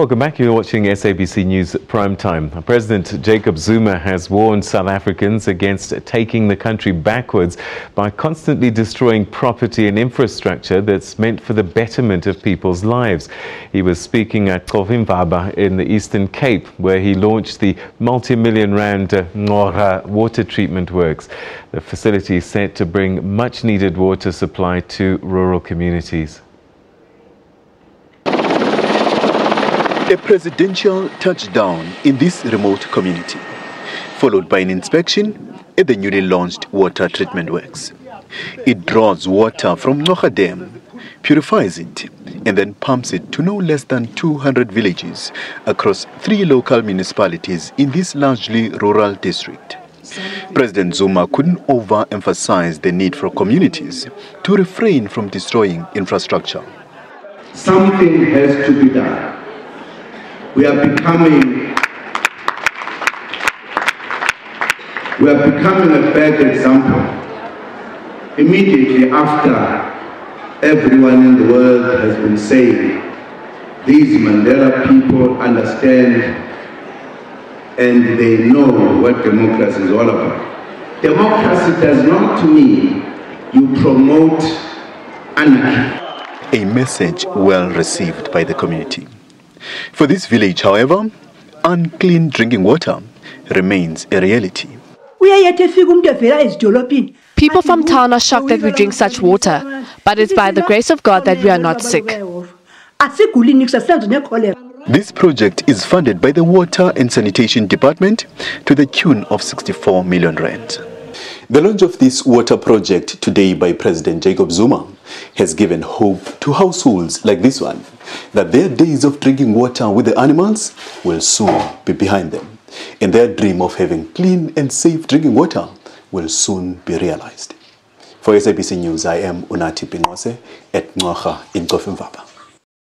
Welcome back. You're watching SABC News Prime Time. President Jacob Zuma has warned South Africans against taking the country backwards by constantly destroying property and infrastructure that's meant for the betterment of people's lives. He was speaking at Cofimvaba in the Eastern Cape, where he launched the multi-million rand uh, Ncora water treatment works. The facility is set to bring much-needed water supply to rural communities. A presidential touchdown in this remote community, followed by an inspection at the newly launched water treatment works. It draws water from Ncora Dam, purifies it, and then pumps it to no less than 200 villages across three local municipalities in this largely rural district. President Zuma couldn't overemphasize the need for communities to refrain from destroying infrastructure. Something has to be done we are becoming we are becoming a bad example. Immediately after everyone in the world has been saying these Mandela people understand and they know what democracy is all about. Democracy does not mean you promote anarchy. A message well received by the community. For this village, however, unclean drinking water remains a reality. People from town are shocked that we drink such water, but it's by the grace of God that we are not sick. This project is funded by the Water and Sanitation Department to the tune of 64 million rand. The launch of this water project today by President Jacob Zuma has given hope to households like this one that their days of drinking water with the animals will soon be behind them and their dream of having clean and safe drinking water will soon be realized. For SABC News, I am Unati Pinose at Ncora in Cofimvaba.